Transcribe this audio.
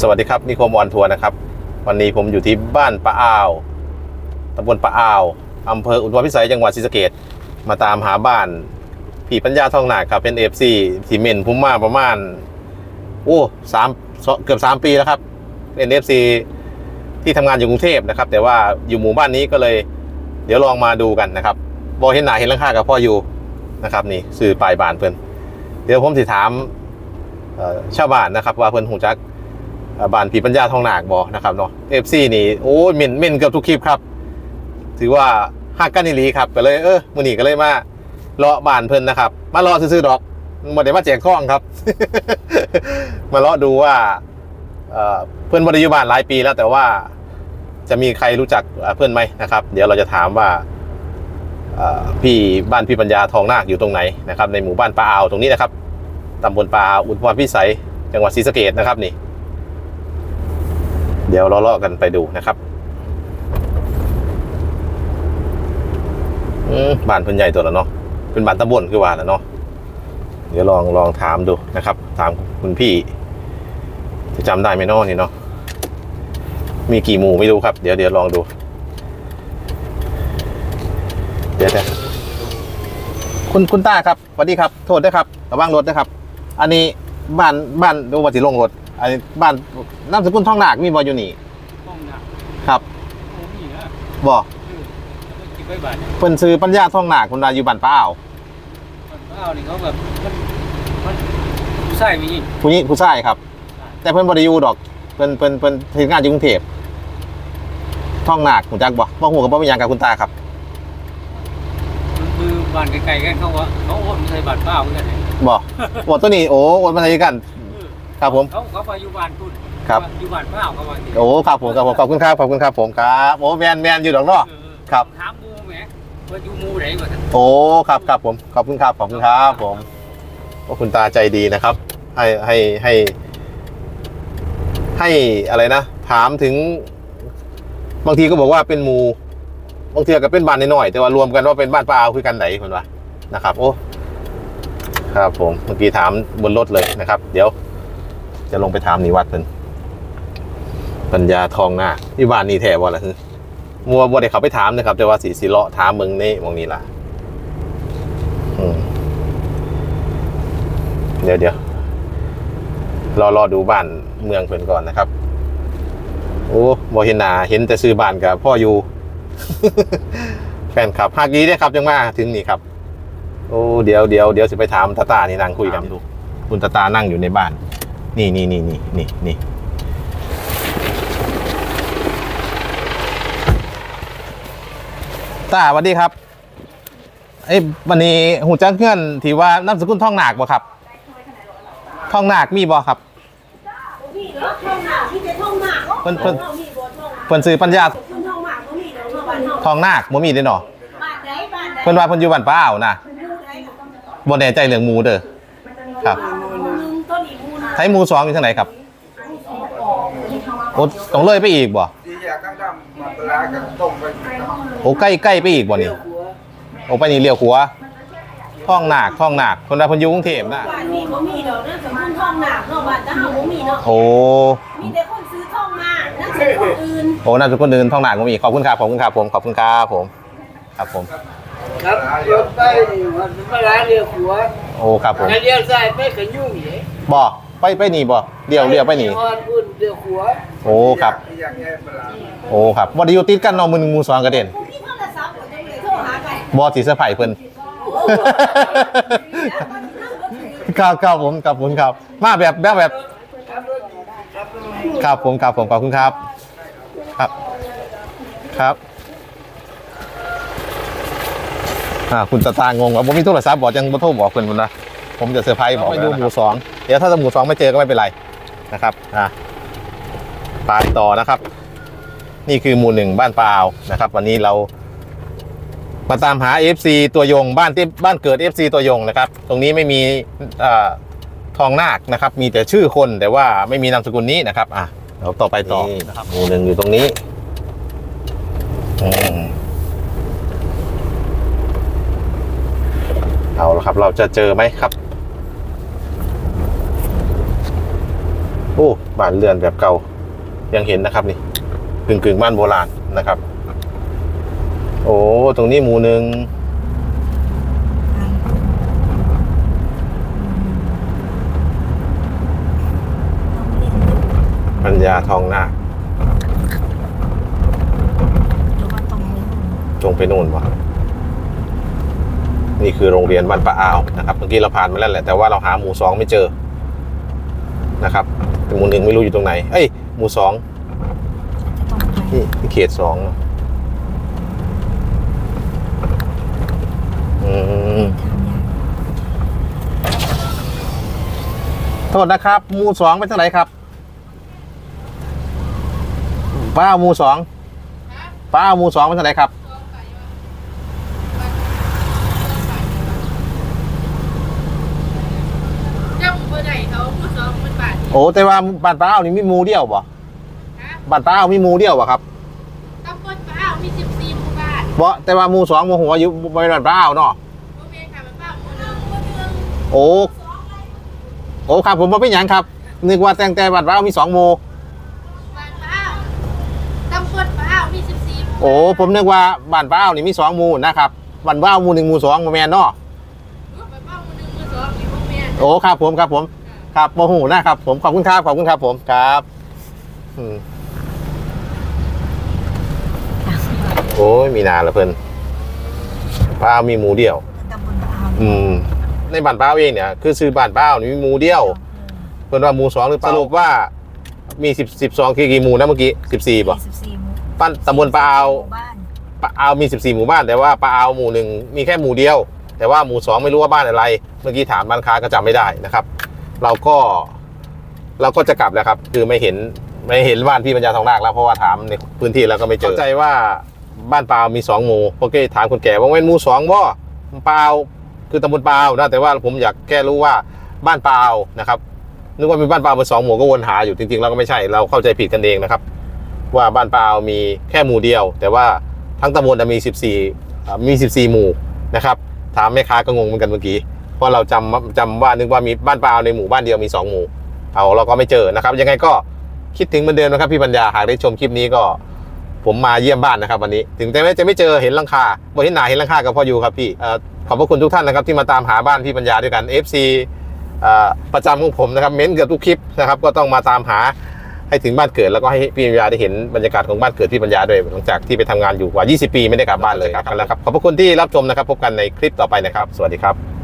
สวัสดีครับนิคม on tour นะครับ วันนี้ผมอยู่ที่บ้านปะอาวตำบลปะอาวอำเภออุทุมพรพิสัยจังหวัดศรีสะเกษมาตามหาบ้านพี่ปัญญาทองหนาครับเป็น FC ที่เมนต์ผมมาประมาณโอ้สามเกือบสามปีแล้วครับเป็น FC ที่ทำงานอยู่กรุงเทพนะครับ แต่ว่าอยู่หมู่บ้านนี้ก็เลย เดี๋ยวลองมาดูกันนะครับบอเห็นหน้าเห็นหลังคากับพ่ออยู่นะครับนี่สื่อปลายบานเพื่อนเดี๋ยวผมสิถามชาวบ้านนะครับ ว่าเพื่อนหูจัก บ้านผีปัญญาทองหนากบอนะครับเนาะเอฟซีนี่โอ้เม่นเม่นเกือบทุกคลิปครับ ถือว่าฮักกันอีหลีครับก็เลยเออมือนีก็เลยมาเลาะบ้านเพิ่นนะครับ มารอซื้อๆดอกหมดได้มาแจกข้องครับ มาเลาะดูว่าเเพื่อนบริยุบานหลายปีแล้วแต่ว่าจะมีใครรู้จักเพื่อนไหมนะครับ เดี๋ยวเราจะถามว่าพี่บ้านพี่ปัญญาทองนาคอยู่ตรงไหนนะครับในหมู่บ้านปลาอาวตรงนี้นะครับตำบลปลาอาวอุดรพิสัยจังหวัดศรีสะเกดนะครับนี่ เดี๋ยวเราเลาะกันไปดูนะครับอืมบ้านเพิ่นใหญ่ตัวละเนาะเป็นบ้านตำบลคือว่าล้วเนาะเดี๋ยวลองลองถามดูนะครับ ถามคุณพี่ จะจำได้ไหมเนาะนี่เนาะมีกี่หมู่ไม่รู้ครับ เดี๋ยวเดี๋ยวลองดู เดี๋ยวเดี๋ยวคุณคุณต้าครับสวัสดีครับ โทษด้วยครับ ระวังรถด้วยครับ อันนี้ บ้านบ้านดูว่าสิลงรถอันนี้บ้านนามสกุลทองหนากมีบออยู่นี่ห้องน้ำครับโอ้มีนะบอคือกินไว้บาทเนี่ยเพิ่นซื้อปัญญาทองหนากคุณดาอยู่บ้านป้าอ้าวมันเอานี่เขาแบบมันมันผู้ชายมีหญิงผู้นี้ผู้ชายครับ แต่เพิ่นบ่ได้อยู่ดอกเพิ่นเพิ่นเพิ่นเฮ็ดงานอยู่กรุงเทพทองหนากหูจักบ่บ่ฮู้กับบ่มีหยังกับคุณตาครับ มันคือบ้านไกลๆกันเขาว่าเขาโอนใส่บาทเปล่าเหมือนกันเนี่ย บ่บ่ตัวนี้โอ้โอนมาใส่กัน ครับผม เขาเขาไปอยู่บ้านคุณครับ อยู่บ้านเปล่าเขาว่าอย่างนี้โอ้ครับผมครับผมขอบคุณครับขอบคุณครับผมครับโอ้แมนแมนอยู่ดอกเนาะเออครับ ถามหมูแหมว่าอยู่หมูไหนวะท่านโอ้ครับครับผมขอบคุณครับขอบคุณครับผมโอ้คุณตาใจดีนะครับ ให้ให้ให้ ให้อะไรนะถามถึง บางทีก็บอกว่าเป็นหมูบางทีก็เป็นบ้านน้อยๆแต่ว่ารวมกันว่าเป็นบ้านป้าเอาคือกันไหนคนวะนะครับ โอ้ ครับผมเมื่อกี้ถามบนรถเลยนะครับ เดี๋ยว จะลงไปถามนิวัดเพิ่นปัญญาทองหน้าที่บ้านนี่แท้บ่ล่ะคือมัวบ่ได้เขาไปถามนะครับ แต่ว่าสีสีเลาะถามเมืองนี่มองนี้ล่ะเดี๋ยวเดี๋ยวรอรอดูบ้านเมืองเพิ่นก่อนนะครับ โอ้บ่เห็นหนาเห็นแต่ซื้อบ้านกับพ่ออยู่ แฟนคลับหากดีได้อครับยังมาถึงนี่ครับ โอ้เดี๋ยวเดี๋ยวเดี๋ยวสิไปถามตาตานี่นั่งคุยกันดูคุณตาตานั่งอยู่ในบ้าน นี่นี่นี่นี่นี่นี่ตาสวัสดีครับไอ้ยวันนี้หูจักเงื่อนที่ว่านามสกุลท่องหนากบ่ครับท่องหนากมีบ่ครับมีเหรอท่องหมากที่จะท่องหมากเพิ่นเพิ่นมีบ่ท่องเพิ่นซื้อปัญญาท่องหมากบ่มีเดี๋ยวบ้านเฮาทองหนากบ่มีเด้เนาะบ้านใดบ้านใดเพิ่นว่าเพิ่นอยู่บ้านป้าอ้าวนะหมู่ใดล่ะ บ่แน่ใจเรื่องหมูเด้อครับไทยหมูสองอยู่ทางไหนครับโอ้ต้องเลยไปอีกบ่โอ้ใกล้ใกล้ไปอีกบ่นี่โอ้ไปนี่เลี้ยวขวท่องหนากท่องหนากคนว่าพนยู่กรุงเทพนะบ้านนี้บ่มีดอกนั่นสมมุติท่องหมากเนาะบ้านแต่เฮาบ่มีเนาะโอ้มีแต่คนซื้อท่องมานั่นคือคนอื่นโอ้นามสกุลอื่นท่องหนากบ่มีขอบคุณครับขอบคุณครับผมขอบคุณครับผมครับผม ครับเลี้ยวไปนี่มันเป็นเวลาเลี้ยวขวาโอ้ครับผมถ้าเลี้ยวซ้ายไปก็ยุ่งเหยบ่ไปไปนี่บ่เลี้ยวเลี้ยวไปนี่อ่อนพุ่นเลี้ยวขวาโอ้ครับที่อยากแย่ปลาโอ้ครับบ่ได้อยู่ติดกันเนาะมื้อหนึงหมู่สองกระเด็นผู้ที่โทรศัพท์ก็จะเลยโทรหากันบ่สิเซอร์ไพรส์เพิ่นครับครับผมครับผมครับ มาแบบแบบแบบครับผมครับผมขอบคุณครับ ครับครับ อ่าคุณตาตางงว่าผมมีโทรศัพท์บอกยังบ่โทรบอกเพิ่นพุ่นนะผมจะเซอร์ไพรส์บอกไปดูหมู่สองเดี๋ยวถ้าหมู่สองไม่เจอก็ไม่เป็นไรนะครับอ่าไปต่อนะครับ นี่คือหมู่หนึ่งบ้านปลาวนะครับ วันนี้เรามาตามหา FC ตัวยงบ้านที่บ้านเกิด FC ตัวยงนะครับ ตรงนี้ไม่มีเอ่อทองนาคนะครับ มีแต่ชื่อคนแต่ว่าไม่มีนามสกุลนี้นะครับ อะเราต่อไปต่อนะครับหมู่หนึ่งอยู่ตรงนี้ อืมเอาละครับ เราจะเจอไหมครับ โอ้บ้านเรือนแบบเก่า ยังเห็นนะครับนี่กึ่งกึ่งๆบ้านโบราณนะครับ โอ้ตรงนี้หมู่หนึ่งปัญญาทองนาคจงไปโน่นวะ นี่คือโรงเรียนบ้านปะอาวนะครับเมื่อกี้เราผ่านมาแล้วแหละแต่ว่าเราหาหมู่สองไม่เจอนะครับหมู่หนึ่งไม่รู้อยู่ตรงไหน เอ้ยหมู่สองนี่เขตสองโทษนะครับหมู่สองเป็นเท่าไหร่ครับป้าเอาหมู่สองป้าเอาหมู่สองเป็นเท่าไหร่ครับ เจ้าเบอร์ไหนเขาพูดสองหมื่นบาท โอ้แต่ว่าบ้านป้าเอานี่มีหมู่เดียวบ่นะบ้านป้าเอามีหมู่เดียวบ่ครับตำบลป้าวมีสิบสี่หมู่บ้านบ่แต่ว่าหมู่สองหมู่หัวอยู่บริเวณบ้านป้าเอาเนาะโรงเรียนค่ะมันป้าหมู่หนึ่งหมู่หนึ่งโอ้โอ้ครับผมบ่เป็นหยังครับนึกว่าแต่งแต่บัตรว่ามีสองโมบ้านป้าวตำบลป้าวมีสิบสี่หมู่โอ้ผมนึกว่าบ้านป้าวนี่มีสองหมูนะครับบ้านป้าวหมูหนึ่งหมูสองโมแมนเนาะบ้านป้าวหมู่หนึ่งหมู่สองมีโรงเรียนโอ้ครับผมครับผม ครับโมหูนะครับผมขอบคุณครับขอบคุณครับผมครับอืมโอ้ยมีนาละเพิ่นป้าวมีหมูเดียวอืมในบ้านป้าวเองเนี่ยคือซื้อบ้านป้าวนี่มีหมูเดียวเพิ่นว่าหมูสองหรือเปล่าสรุปว่ามีสิบสิบสองคือกี่หมูนะเมื่อกี้สิบสี่ป่ะสิบสี่หมู่ปั้นตำบลปะอาวบ้านปะอาวมี14หมู่บ้าน แต่ว่าปะอาวหมู่หนึ่งมีแค่หมู่เดียว แต่ว่าหมู่สองไม่รู้ว่าบ้านอะไร เมื่อกี้ถามบ้านค้าก็จำไม่ได้นะครับ เราก็เราก็จะกลับแล้วครับ คือไม่เห็นไม่เห็นบ้านพี่ปัญญาทองนาคแล้วเพราะว่าถามในพื้นที่แล้วก็ไม่เจอเข้าใจว่าบ้านเปะอามีสองหมู่โอเคถามคนแก่ว่าเป็นหมู่สองบ่เปะอาคือตำบลปะอานะแต่ว่าผมอยากแค่รู้ว่าบ้านเปะอานะครับนึกว่ามีบ้านเปะอาวเป็นสองหมู่ก็วนหาอยู่จริงๆแล้วก็ไม่ใช่เราเข้าใจผิดกันเองนะครับ ว่าบ้านเปะอามีแค่หมู่เดียว แต่ว่าทั้งตำบลน่ะมี 14อ่มี 14 หมู่นะครับถามแม่ค้าก็งงเหมือนกันเมื่อกี้ เพราะเราจำจำว่านึกว่ามีบ้านปะอาในหมู่บ้านเดียวมี 2 หมู่ เอาเราก็ไม่เจอนะครับ ยังไงก็คิดถึงเหมือนเดิมนะครับพี่ปัญญาหากได้ชมคลิปนี้ก็ ผมมาเยี่ยมบ้านนะครับวันนี้ ถึงแต่ไม่จะไม่เจอเห็นลังคาบนเห็นหนาเห็นลังคากับพ่ออยู่ครับพี่ขอบพระคุณทุกท่านนะครับที่มาตามหาบ้านพี่ปัญญาด้วยกัน FC ประจำของผมนะครับเม้นเกือบทุกคลิปนะครับก็ต้องมาตามหาให้ถึงบ้านเกิดแล้วก็ให้พี่ปัญญาได้เห็นบรรยากาศของบ้านเกิดพี่ปัญญาด้วยหลังจากที่ไปทำงานอยู่กว่า 20 ปีไม่ได้กลับบ้านเลยครับแล้วครับขอบพระคุณที่รับชมนะครับพบกันในคลิปต่อไปนะครับ สวัสดีครับ